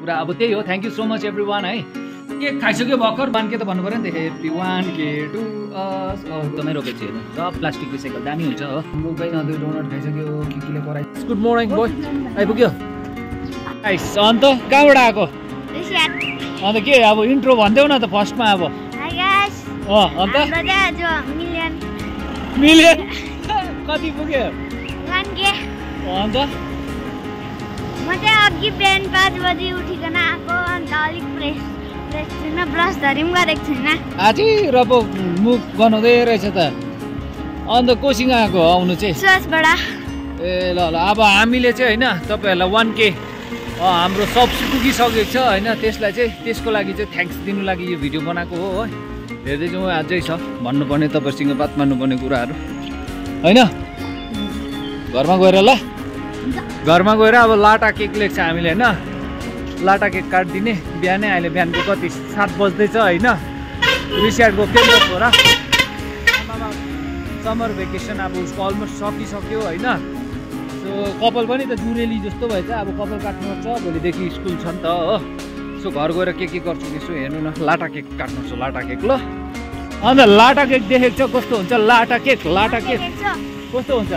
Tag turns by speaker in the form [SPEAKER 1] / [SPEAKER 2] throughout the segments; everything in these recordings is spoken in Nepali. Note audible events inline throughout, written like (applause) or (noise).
[SPEAKER 1] पुरा अब त्यही हो। Thank you so much everyone है। केक खाइसक्यो भर्खर? वान के त भन्नु पऱ्यो नि त। Happy one K to us एकदमै रोपेको छु हेर्नु। सब प्लास्टिक रिसाइकल दामी हुन्छ हो। हाम्रो गई नदुई डोनट खाइसक्यो। के केले कराइ गुड मर्निङ बोय आइपुग्यो। आइस अन्त कहाँबाट आएको? अन्त के अब इन्ट्रो भनिदेऊ न त फर्स्टमा अब।
[SPEAKER 2] हाई गाइस
[SPEAKER 1] अँ अन्त?
[SPEAKER 2] मिलियन
[SPEAKER 1] मिल्यो (laughs) कति पुग्यो?
[SPEAKER 2] वान के
[SPEAKER 1] अन्त
[SPEAKER 2] म चाहिँ अघि बिहान पाँच बजी उठिकन आएको अन्त अलिक फ्रेस फ्रेस छुइनँ ब्रसधरि पनि गरेको छुइनँ
[SPEAKER 1] आजै र पो मुख गनाउँदै रहेछ त। अन्त कोसिङ आएको आउनु चाहिँ।
[SPEAKER 2] सुवासबाट
[SPEAKER 1] ए ल ल अब हामीले चाहिँ होइन तपाईँहरूलाई वान के हाम्रो सब पुगिसकेको छ होइन त्यसलाई चाहिँ त्यसको लागि चाहिँ थ्याङ्क्स दिनु लागि यो भिडियो बनाएको हो है। हेर्दै जाउँ अझै छ। भन्नुपर्ने तपाईँहरूसँग बात मार्नुपर्ने कुराहरू। होइन? घरमा गएर ल। घरमा गएर अब लाटा केक ल्याएको छ हामीले होइन? लाटा केक काटिदिने। बिहानै अहिले बिहानको कति? सात बज्दैछ होइन? रिस्याटको केन्द्र छोरा? समर भेकेसन अब उसको अलमोस्ट सकिसक्यो होइन? सो कपाल पनि त जुरेली जस्तो भएछ। अब कपाल काट्नु पर्छ। भोलिदेखि स्कुल छ नि त हो? सो घर गएर के के गर्छु यसो हेर्नु न। लाटा केक काट्नु छ लाटा केक ल। अन्त लाटा केक देखेको छ कस्तो हुन्छ? लाटा केक लाटा केक। कस्तो हुन्छ?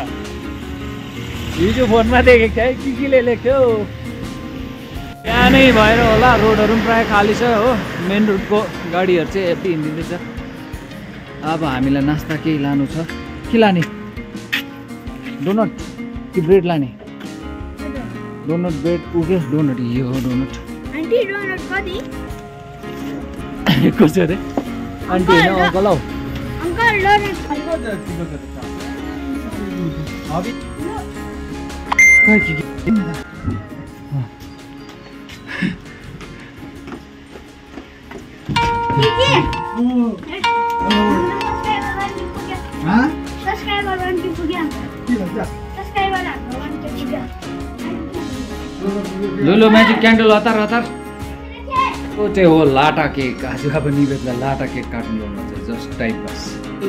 [SPEAKER 1] हिजो फोनमा देखेको थिएँ है के केले लेख्थ्यो बिहानै भएर होला रोडहरू पनि प्रायः खाली छ हो। मेन रोडको गाडीहरू चाहिँ यति हिँडिँदैछ। अब हामीलाई नास्ता केही लानु छ। के लाने? डोनट कि ब्रेड लाने? डोनट ब्रेड उके डोनट यो हो डोनट कसो अरे आन्टी होइन अङ्कल हौ
[SPEAKER 2] ट्वेन्टी पुग्यो सब्सक्राइबर हाम्रो वान के पुग्यो
[SPEAKER 1] लुलो म्याजिक क्यान्डल हतार हतार। को चाहिँ हो लाटा केक। आज अब निवेदलाई लाटा केक काट्नु चाहिँ जस्ट टाइम पास।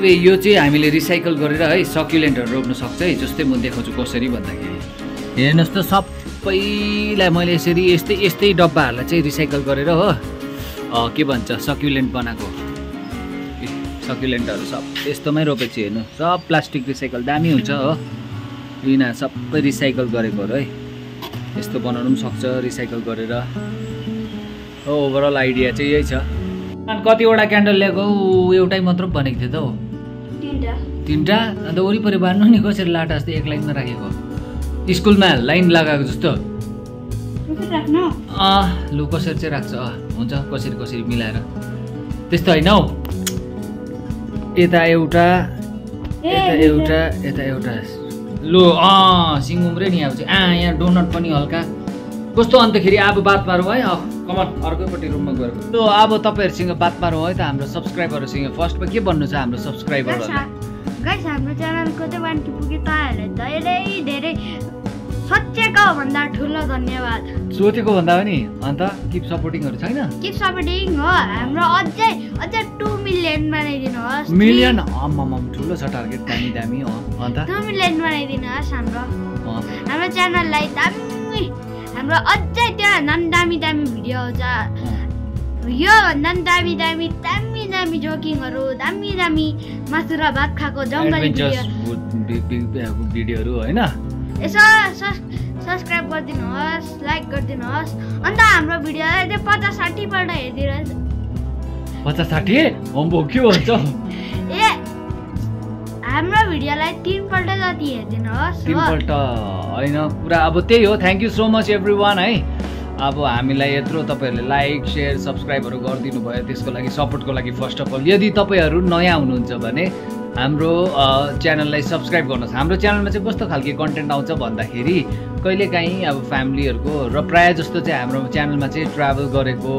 [SPEAKER 1] यो चाहिँ हामीले रिसाइकल गरेर है सक्युलेन्टहरू रोप्न सक्छ है जस्तै म देखाउँछु कसरी भन्दाखेरि। हेर्नुहोस् त सबैलाई मैले यसरी यस्तै यस्तै डब्बाहरूलाई चाहिँ रिसाइकल गरेर हो। के भन्छ सक्युलेन्ट बनाएको। सक्युलेन्टहरू सब। यस्तोमै रोपेको छु हेर्नु सब प्लास्टिक रिसाइकल दामी हुन्छ हो। यिनीहरू सबै रिसाइकल गरेकोहरू है। यस्तो बनाउनु पनि सक्छ रिसाइकल गरेर। ओभरअल आइडिया चाहिँ यही छ। अनि कतिवटा क्यान्डल ल्याएको? एउटै मात्र बनेको थियो त हौ।
[SPEAKER 2] तिनवटा।
[SPEAKER 1] तिनवटा? अन्त वरिपरि बाँध्नु नि कसरी लाटा जस्तो एक लाइनमा राखेको? स्कुलमा लाइन लगाएको जस्तो। अँ लु कसरी चाहिँ राख्छ? हुन्छ कसरी कसरी मिलाएर। त्यस्तो होइन हौ। यता एउटा यता एउटा यता एउटा। लु अँ सिङ्गुम्रे नि अब चाहिँ आ यहाँ डोनट पनि हल्का। कस्तो अन्तखेरि अब बात मारौँ है? कमन अर्कैपट्टि रुममा गएर। ल अब तपाईँहरूसँग बात मारौँ है त हाम्रो सब्सक्राइबरहरूसँग फर्स्टमा के भन्नु छ हाम्रो सब्सक्राइबरहरूलाई
[SPEAKER 2] गाइस हाम्रो च्यानलको चाहिँ वान के पुग्यो तपाईँहरूलाई धेरै धेरै सच्याको भन्दा ठुलो धन्यवाद।
[SPEAKER 1] सोचेको भन्दा पनि अन्त किप सपोर्टिङहरू छैन?
[SPEAKER 2] किप सपोर्टिङ हो हाम्रो अझै अझै टु मिलियन बनाइदिनुहोस्।
[SPEAKER 1] मिलियन आम्माम ठुलो छ टार्गेट दामी दामी अँ अन्त?
[SPEAKER 2] टु मिलियन बनाइदिनुहोस् हाम्रो। हाम्रो च्यानललाई दामी हाम्रो अझै त्यहाँ दामी दामी भिडियो आउँछ। यो भन्दा पनि दामी दामी दामी दामी जोकिङहरू दामी दामी मासु र भात खाएको जङ्गली भिडियो।
[SPEAKER 1] भिडियोहरू होइन?
[SPEAKER 2] यसो सब्सक्राइब गरिदिनुहोस् लाइक गरिदिनुहोस्। अन्त हाम्रो भिडियोलाई चाहिँ पचास साठीपल्ट हेरिदिनुहोस्
[SPEAKER 1] पचास साठी? होम्बो के भन्छ? (laughs)
[SPEAKER 2] ए हाम्रो भिडियोलाई तिनपल्ट जति हेरिदिनुहोस्
[SPEAKER 1] तिनपल्ट होइन? पुरा अब त्यही हो। Thank you so much everyone है। अब हामीलाई यत्रो तपाईँहरूले लाइक सेयर सब्सक्राइबहरू गरिदिनु भयो त्यसको लागि सपोर्टको लागि फर्स्ट अफ अल यदि तपाईँहरू नयाँ हुनुहुन्छ भने हाम्रो च्यानललाई सब्सक्राइब गर्नुहोस्। हाम्रो च्यानलमा चाहिँ कस्तो खालके कन्टेन्ट आउँछ भन्दाखेरि कहिलेकाहीँ अब फ्यामिलीहरूको र प्रायः जस्तो चाहिँ हाम्रो च्यानलमा चाहिँ ट्राभल गरेको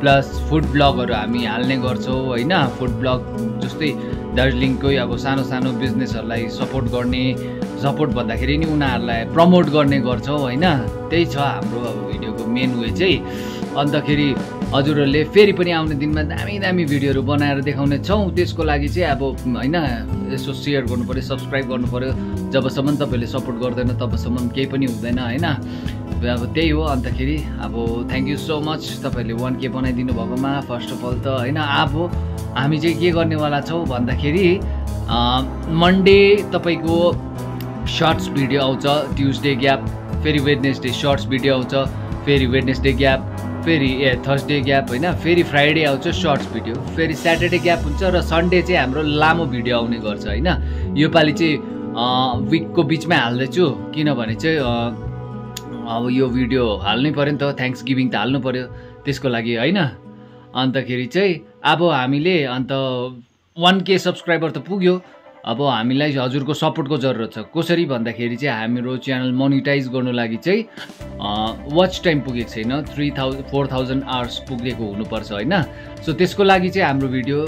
[SPEAKER 1] प्लस फुड ब्लगहरू हामी हाल्ने गर्छौँ होइन? फुड ब्लग जस्तै दार्जिलिङकै अब सानो सानो बिजनेसहरूलाई सपोर्ट गर्ने सपोर्ट भन्दाखेरि नि उनीहरूलाई प्रमोट गर्ने गर्छौँ होइन? त्यही छ हाम्रो अब भिडियोको मेन वे चाहिँ। अन्तखेरि हजुरहरूले फेरि पनि आउने दिनमा दामी दामी भिडियोहरू बनाएर देखाउने छौँ। त्यसको लागि चाहिँ अब होइन यसो सेयर गर्नु पऱ्यो सब्सक्राइब गर्नु पऱ्यो जबसम्म तपाईँहरूले सपोर्ट गर्दैन तबसम्म केही पनि हुँदैन होइन? अब त्यही हो। अन्तखेरि अब थ्याङ्क यू सो मच तपाईँहरूले वान के बनाइदिनु भएकोमा। फर्स्ट अफ अल त होइन अब हामी चाहिँ के गर्नेवाला छौँ भन्दाखेरि मन्डे तपाईँको सर्ट्स भिडियो आउँछ ट्युसडे ग्याप फेरि वेडनेसडे सर्ट्स भिडियो आउँछ फेरि वेडनेसडे ग्याप फेरि ए थर्सडे ग्याप होइन फेरि फ्राइडे आउँछ सर्ट्स भिडियो फेरि स्याटरडे ग्याप हुन्छ र सन्डे चाहिँ हाम्रो लामो भिडियो आउने गर्छ होइन। योपालि चाहिँ विकको बिचमै हाल्दैछु किनभने चाहिँ अब यो भिडियो हाल्नै पऱ्यो नि त थ्याङ्क्स गिभिङ त हाल्नु पऱ्यो त्यसको लागि होइन। अन्तखेरि चाहिँ अब हामीले अन्त वान के सब्सक्राइबर त पुग्यो अब हामीलाई हजुरको सपोर्टको जरुरत छ। कसरी भन्दाखेरि चाहिँ हाम्रो च्यानल मोनिटाइज गर्नु लागि चाहिँ वाच टाइम पुगेको छैन। Three thousand four thousand hours पुगेको हुनुपर्छ होइन? सो त्यसको लागि चाहिँ हाम्रो भिडियो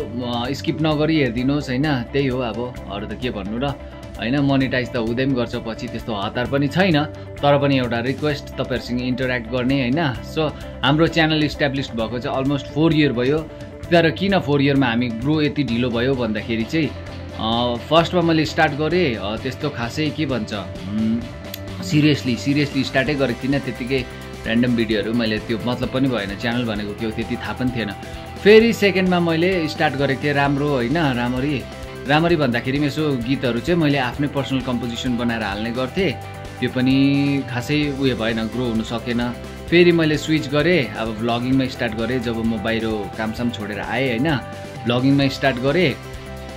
[SPEAKER 1] स्किप नगरी हेरिदिनुहोस् होइन? त्यही हो अब। अरू त के भन्नु र? होइन मोनिटाइज त हुँदै पनि गर्छ पछि त्यस्तो हतार पनि छैन। तर पनि एउटा रिक्वेस्ट तपाईँहरूसँग इन्टरेक्ट गर्ने होइन? सो हाम्रो च्यानल इस्टाब्लिस भएको चाहिँ अलमोस्ट फोर इयर भयो। तर किन फोर इयरमा हामी ग्रो यति ढिलो भयो भन्दाखेरि चाहिँ फर्स्टमा मैले स्टार्ट गरेँ त्यस्तो खासै के भन्छ सिरियसली सिरियसली स्टार्टै गरेको थिइनँ त्यत्तिकै ऱ्यान्डम भिडियोहरू मैले त्यो मतलब पनि भएन च्यानल भनेको के हो त्यति थाहा पनि थिएन। फेरि सेकेन्डमा मैले स्टार्ट गरेको थिएँ राम्रो होइन राम्ररी। राम्ररी भन्दाखेरि पनि यसो गीतहरू चाहिँ मैले आफ्नै पर्सनल कम्पोजिसन बनाएर हाल्ने गर्थेँ। त्यो पनि खासै उयो भएन ग्रो हुनु सकेन। फेरि मैले स्विच गरेँ अब भ्लगिङमा स्टार्ट गरेँ जब म बाहिर कामसाम छोडेर आएँ होइन भ्लगिङमा स्टार्ट गरेँ।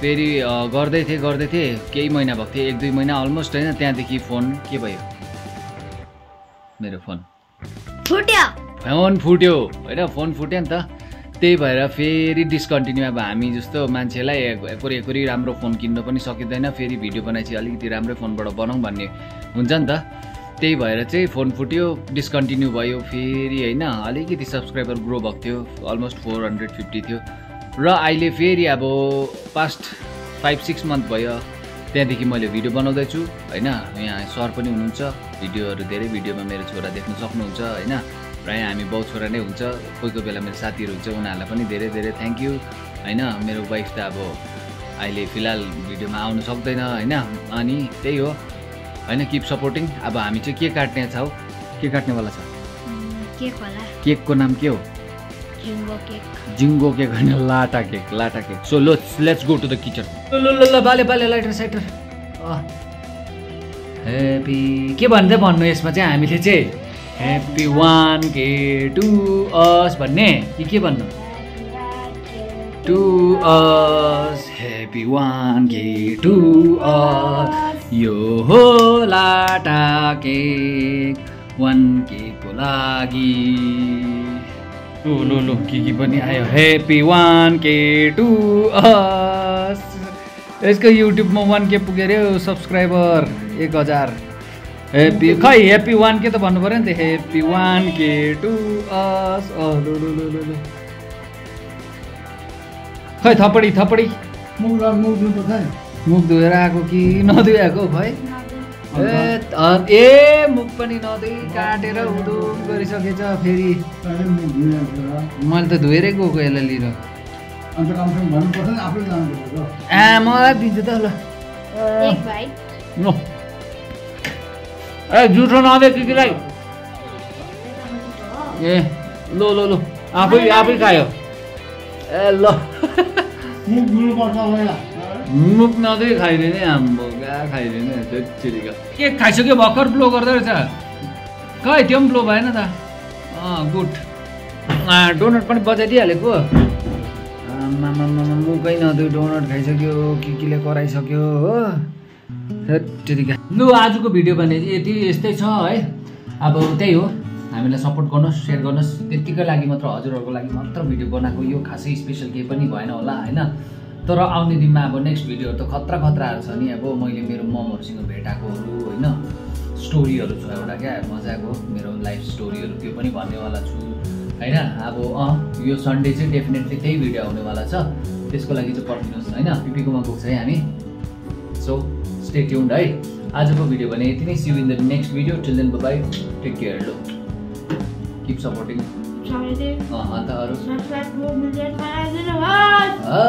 [SPEAKER 1] फेरि गर्दै थिएँ गर्दै थिएँ। केही महिना भएको थियो एक दुई महिना अलमोस्ट होइन त्यहाँदेखि फोन के भयो? मेरो फोन
[SPEAKER 2] फुट्यो।
[SPEAKER 1] फोन फुट्यो। होइन फोन फुट्यो नि त। त्यही भएर फेरि डिस्कन्टिन्यू अब हामी जस्तो मान्छेलाई एकोरी एकोरी राम्रो फोन किन्नु पनि सकिँदैन। फेरि भिडियो बनाएपछि अलिकति राम्रै फोनबाट बनाऊँ भन्ने हुन्छ नि त। त्यही भएर चाहिँ फोन फुट्यो डिस्कन्टिन्यू भयो। फेरि होइन अलिकति सब्सक्राइबर ग्रो भएको थियो। अलमोस्ट फोर हन्ड्रेड फिफ्टी थियो। र अहिले फेरि अब पास्ट फाइभ सिक्स मन्थ भयो त्यहाँदेखि मैले भिडियो बनाउँदैछु होइन? यहाँ सर पनि हुनुहुन्छ भिडियोहरू धेरै भिडियोमा मेरो छोरा देख्न सक्नुहुन्छ होइन? प्रायः हामी बाउ छोरा नै हुन्छ कोही कोही बेला मेरो साथीहरू हुन्छ उनीहरूलाई पनि धेरै धेरै थ्याङ्क यू होइन? मेरो वाइफ त अब अहिले फिलहाल भिडियोमा आउनु सक्दैन होइन? अनि त्यही हो होइन? किप सपोर्टिङ अब हामी चाहिँ के काट्ने छौँ? के काट्नेवाला छ? केकको नाम के हो?
[SPEAKER 2] जिङ्गो केक
[SPEAKER 1] होइन लाटा केक लाटा cake so low let's go to the kitchen ल ल ल बाले बाले लाइटर साइटर ह्याप्पी के भन्दै भन्नु यसमा चाहिँ हामीले चाहिँ? Happy one K to us भन्ने। कि के भन्नु? To us happy one K to us यो हो लाटा केक वान केको लागि लु लु लु के के पनि आयो। ह्याप्पी वान के टु यसको युट्युबमा वान के पुग्यो अरे सब्सक्राइबर एक हजार। ह्याप्पी खै ह्याप्पी वान के त भन्नु पऱ्यो नि त। Happy one K to us लु लु लु लु लु खै थपडी थपडी।
[SPEAKER 3] मुख
[SPEAKER 1] धोएर आएको कि नधोइ आएको खै ए मुख पनि नधोइ काटेर उदो गरिसकेछ फेरि। मैले त धोएरै गएको यसलाई लिएर। मलाई दिन्छु त ल।
[SPEAKER 2] एक भाइ।
[SPEAKER 1] नो ए जुठो नदे किलाई ए लो लो लो। आफै आफै खायो। ए ल।
[SPEAKER 3] मुख
[SPEAKER 1] नदिई खाइदिने आम्बो। के खाइसक्यो? भर्खर ब्लो गर्दो रहेछ? खै त्यो पनि ब्लो भएन त। अँ गुड। डोनट पनि बजाइदिइहालेको आमामामा मुखै नदियो डोनट खाइसक्यो। के केले कराइसक्यो हो। लु आजको भिडियो भने यति यस्तै छ है। अब त्यही हो। हामीलाई सपोर्ट गर्नुहोस् सेयर गर्नुहोस्। त्यत्तिकै लागि मात्र हजुरहरूको लागि मात्र भिडियो बनाएको यो खासै स्पेसल केही पनि भएन होला होइन। तर आउने दिनमा अब नेक्स्ट भिडियोहरू त खतरा खतराहरू छ नि। अब मैले मेरो ममहरूसँग भेटाएकोहरू होइन स्टोरीहरू छ एउटा क्या मजाको। मेरो लाइफ स्टोरीहरू त्यो पनि भन्नेवाला छु। होइन अब अँ यो सन्डे चाहिँ डेफिनेटली त्यही भिडियो आउनेवाला छ। त्यसको लागि चाहिँ पर्खिनुहोस् होइन। पिपीकोमा पुग्छ है हामी। सो स्टे ट्युन्ड है। आजको भिडियो भने यति नै। See in the next video till then bye take care low keep supporting
[SPEAKER 2] सबैले
[SPEAKER 1] अँ, अन्त अरू
[SPEAKER 2] सब्सक्राइबको मिलियन बनाइदिनुहोस्
[SPEAKER 1] Oh.